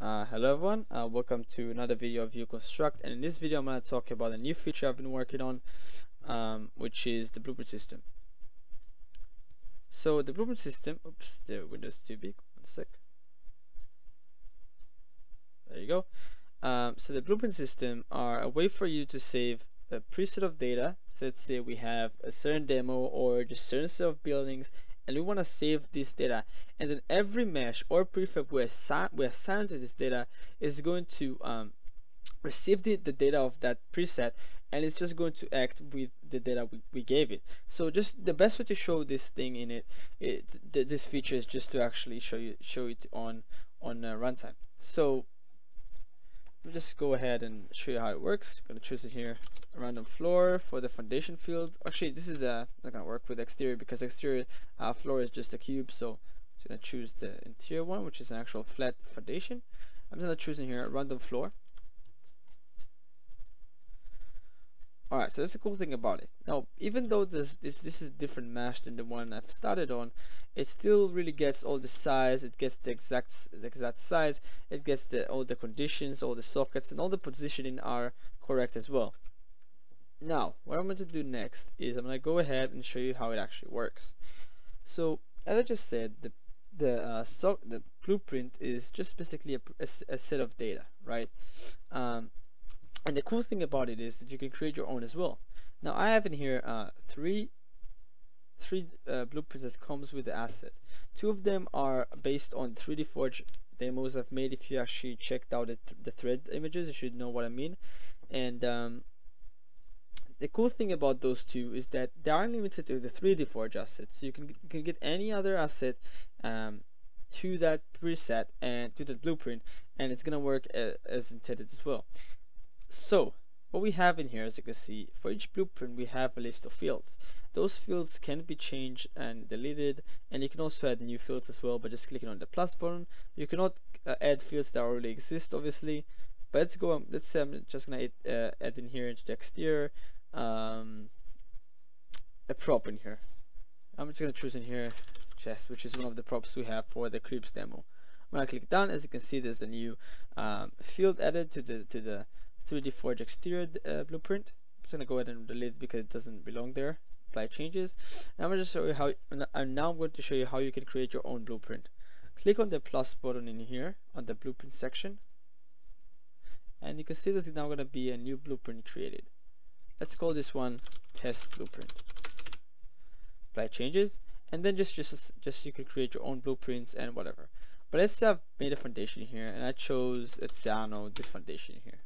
Uh, hello everyone, uh, welcome to another video of uConstruct and in this video I'm going to talk about a new feature I've been working on um, which is the blueprint system. So the blueprint system, oops the window's too big, one sec. There you go. Um, so the blueprint system are a way for you to save a preset of data. So let's say we have a certain demo or just certain set of buildings and we want to save this data. And then every mesh or prefab we assign, we assign to this data is going to um, receive the, the data of that preset and it's just going to act with the data we, we gave it. So just the best way to show this thing in it, it th this feature is just to actually show you show it on on uh, runtime. So We'll just go ahead and show you how it works. I'm gonna choose it here, a random floor for the foundation field. Actually, this is uh, not gonna work with exterior because exterior uh, floor is just a cube. So I'm gonna choose the interior one, which is an actual flat foundation. I'm gonna choose in here a random floor. Alright, so that's the cool thing about it. Now, even though this, this this is a different mesh than the one I've started on, it still really gets all the size, it gets the exact the exact size, it gets the all the conditions, all the sockets, and all the positioning are correct as well. Now, what I'm going to do next is I'm going to go ahead and show you how it actually works. So, as I just said, the the uh, so the blueprint is just basically a, a, a set of data, right? Um, and the cool thing about it is that you can create your own as well. Now I have in here uh, three three uh, blueprints that comes with the asset. Two of them are based on 3D Forge demos I've made. If you actually checked out the, th the thread images you should know what I mean. And um, the cool thing about those two is that they are limited to the 3D Forge assets. So you can, you can get any other asset um, to that preset and to the blueprint and it's gonna work uh, as intended as well so what we have in here as you can see for each blueprint we have a list of fields. Those fields can be changed and deleted and you can also add new fields as well by just clicking on the plus button. You cannot uh, add fields that already exist obviously but let's go um, let's say I'm just gonna add, uh, add in here into the exterior um, a prop in here. I'm just gonna choose in here chest which is one of the props we have for the creeps demo. When I click done. As you can see there's a new um, field added to the to the 3D Forge exterior uh, blueprint. I'm just gonna go ahead and delete because it doesn't belong there. Apply changes. And I'm gonna show you how. And now I'm now going to show you how you can create your own blueprint. Click on the plus button in here on the blueprint section, and you can see this is now gonna be a new blueprint created. Let's call this one test blueprint. Apply changes, and then just just just you can create your own blueprints and whatever. But let's say I've made a foundation here, and I chose say I know this foundation here.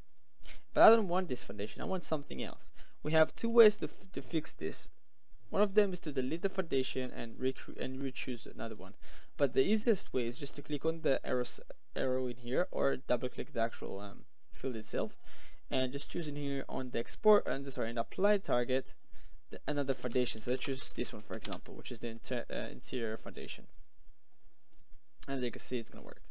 But I don't want this foundation, I want something else. We have two ways to, to fix this. One of them is to delete the foundation and, and re-choose another one. But the easiest way is just to click on the arrow, arrow in here or double click the actual um, field itself and just choosing here on the export and sorry, and apply target the, another foundation. So let's choose this one for example, which is the inter, uh, interior foundation. And you can see it's gonna work.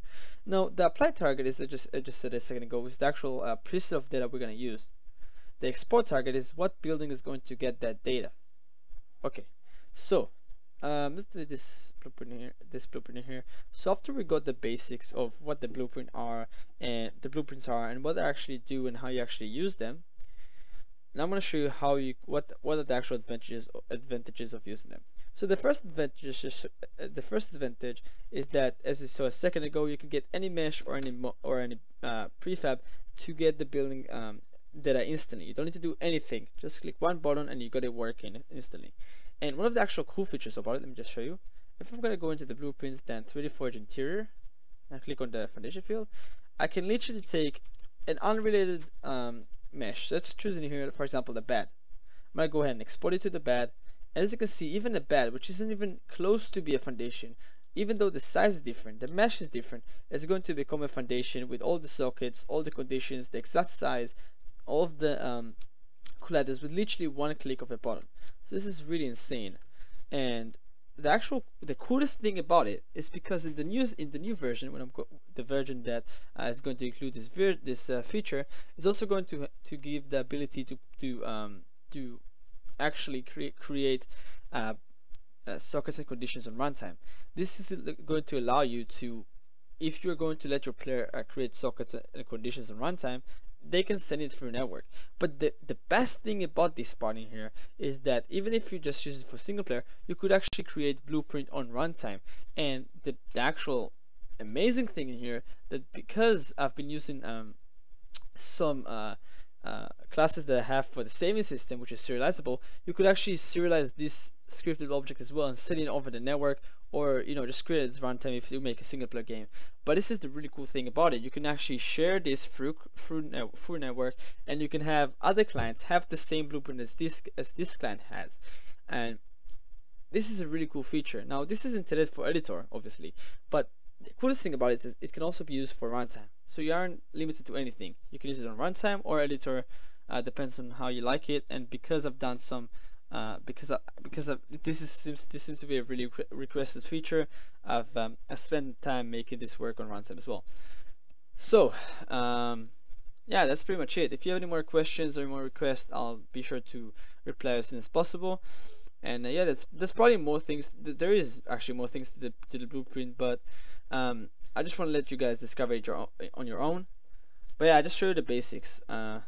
Now the apply target is just I just said a second ago is the actual uh, preset of data we're going to use. The export target is what building is going to get that data. Okay, so um, let's do this blueprint here. This blueprint here. So after we got the basics of what the blueprint are and the blueprints are and what they actually do and how you actually use them, now I'm going to show you how you what what are the actual advantages advantages of using them. So the first advantage is, uh, the first advantage is that as you saw a second ago, you can get any mesh or any or any uh, prefab to get the building um, data instantly. You don't need to do anything. Just click one button and you got it working instantly. And one of the actual cool features about it, let me just show you. If I'm gonna go into the blueprints, then 3D Forge Interior, and click on the foundation field, I can literally take an unrelated um, mesh. Let's choose in here, for example, the bed. I'm gonna go ahead and export it to the bed. As you can see, even the bed, which isn't even close to be a foundation, even though the size is different, the mesh is different, it's going to become a foundation with all the sockets, all the conditions, the exact size, all of the um, colliders with literally one click of a button. So this is really insane. And the actual the coolest thing about it is because in the news, in the new version when I'm the version that uh, is going to include this this uh, feature is also going to to give the ability to to um, to actually cre create uh, uh, sockets and conditions on runtime. This is going to allow you to if you're going to let your player uh, create sockets and conditions on runtime, they can send it through network. But the, the best thing about this part in here is that even if you just use it for single player, you could actually create blueprint on runtime. And the, the actual amazing thing in here that because I've been using um, some uh, uh, classes that I have for the saving system, which is serializable, you could actually serialize this scripted object as well and send it over the network or you know just create it as runtime if you make a single player game. But this is the really cool thing about it. You can actually share this through through, through network, and you can have other clients have the same blueprint as this as this client has, and this is a really cool feature. Now this is intended for editor, obviously, but the coolest thing about it is it can also be used for runtime. So you aren't limited to anything. You can use it on runtime or editor, uh, depends on how you like it. And because I've done some, uh, because I, because of, this is seems this seems to be a really requested feature, I've um, I spent time making this work on runtime as well. So um, yeah, that's pretty much it. If you have any more questions or more requests, I'll be sure to reply as soon as possible. And uh, yeah, that's there's probably more things. There is actually more things to the to the blueprint, but um, I just want to let you guys discover it your on your own. But yeah, I just show you the basics. Uh,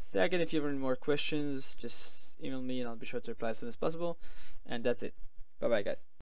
so again, if you have any more questions, just email me and I'll be sure to reply as soon as possible. And that's it. Bye bye, guys.